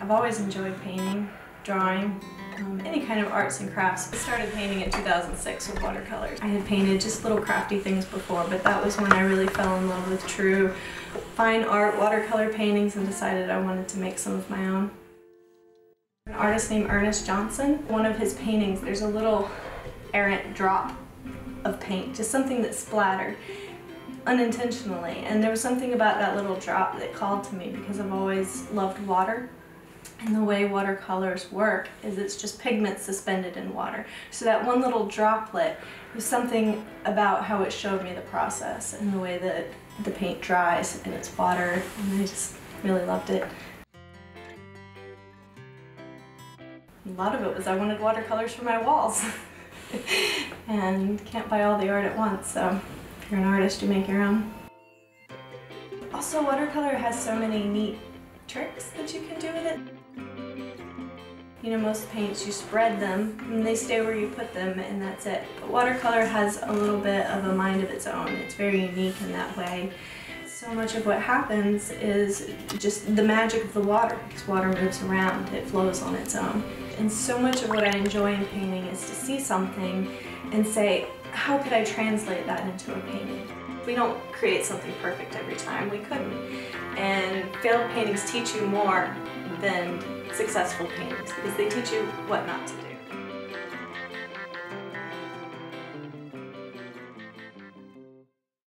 I've always enjoyed painting, drawing, um, any kind of arts and crafts. I started painting in 2006 with watercolors. I had painted just little crafty things before, but that was when I really fell in love with true fine art, watercolor paintings, and decided I wanted to make some of my own. An artist named Ernest Johnson, one of his paintings, there's a little errant drop of paint, just something that splattered unintentionally. And there was something about that little drop that called to me because I've always loved water. And the way watercolors work is it's just pigment suspended in water. So that one little droplet was something about how it showed me the process and the way that the paint dries in its water. And I just really loved it. A lot of it was I wanted watercolors for my walls. and can't buy all the art at once, so if you're an artist, you make your own. Also, watercolor has so many neat tricks that you can do with it. You know, most paints, you spread them and they stay where you put them and that's it. But watercolor has a little bit of a mind of its own. It's very unique in that way. So much of what happens is just the magic of the water, because water moves around, it flows on its own. And so much of what I enjoy in painting is to see something and say, how could I translate that into a painting? We don't create something perfect every time, we couldn't. And failed paintings teach you more than successful paintings because they teach you what not to do.